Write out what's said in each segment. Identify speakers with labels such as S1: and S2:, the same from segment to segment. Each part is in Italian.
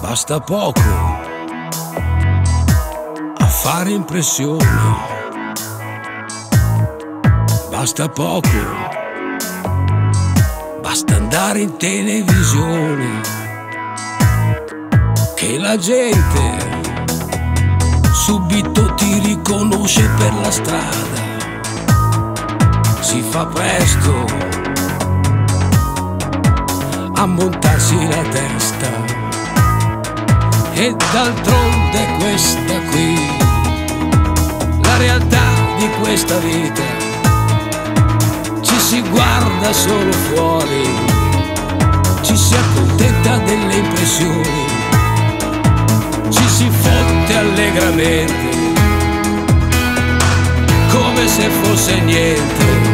S1: Basta poco a fare impressione. Basta poco. Basta andare in televisione. Che la gente subito ti riconosce per la strada. Si fa presto a montarsi la testa. E d'altronde questa qui, la realtà di questa vita, ci si guarda solo fuori, ci si accontenta delle impressioni, ci si fotte allegramente, come se fosse niente,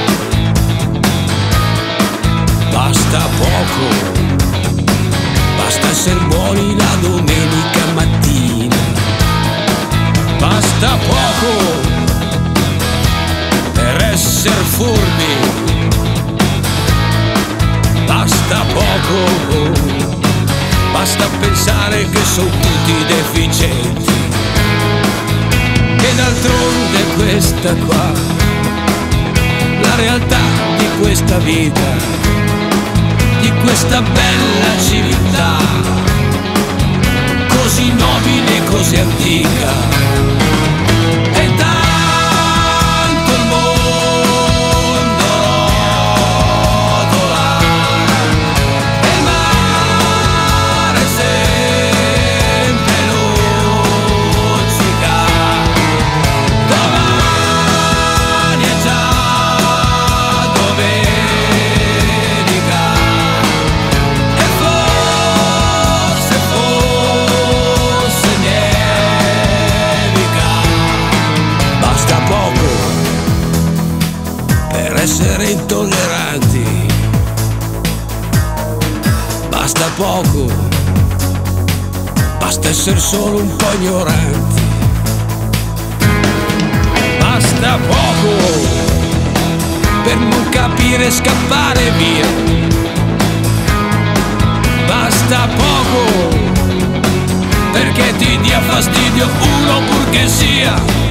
S1: Basta poco, basta essere buoni la domenica mattina. Basta poco per essere furbi. Basta poco, basta pensare che sono tutti deficienti d'altronde questa qua, la realtà di questa vita, questa bella civiltà, così nobile così antica. Essere intolleranti. Basta poco, basta essere solo un po' ignoranti. Basta poco per non capire e scappare via. Basta poco perché ti dia fastidio uno pur che sia